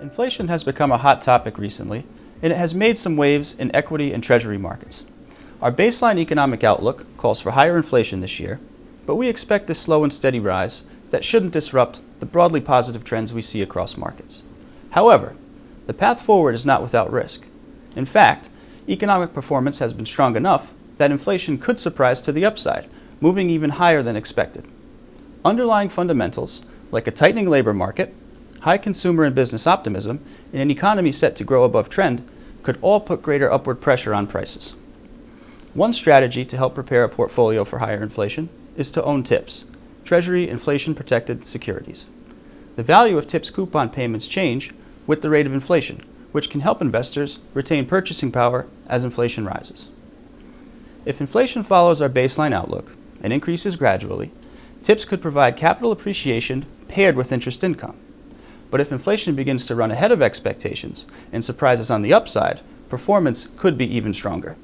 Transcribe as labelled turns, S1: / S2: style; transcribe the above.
S1: Inflation has become a hot topic recently, and it has made some waves in equity and treasury markets. Our baseline economic outlook calls for higher inflation this year, but we expect this slow and steady rise that shouldn't disrupt the broadly positive trends we see across markets. However, the path forward is not without risk. In fact, economic performance has been strong enough that inflation could surprise to the upside, moving even higher than expected. Underlying fundamentals, like a tightening labor market, high consumer and business optimism, and an economy set to grow above trend could all put greater upward pressure on prices. One strategy to help prepare a portfolio for higher inflation is to own TIPS, Treasury Inflation Protected Securities. The value of TIPS coupon payments change with the rate of inflation, which can help investors retain purchasing power as inflation rises. If inflation follows our baseline outlook and increases gradually, TIPS could provide capital appreciation paired with interest income. But if inflation begins to run ahead of expectations and surprises on the upside, performance could be even stronger.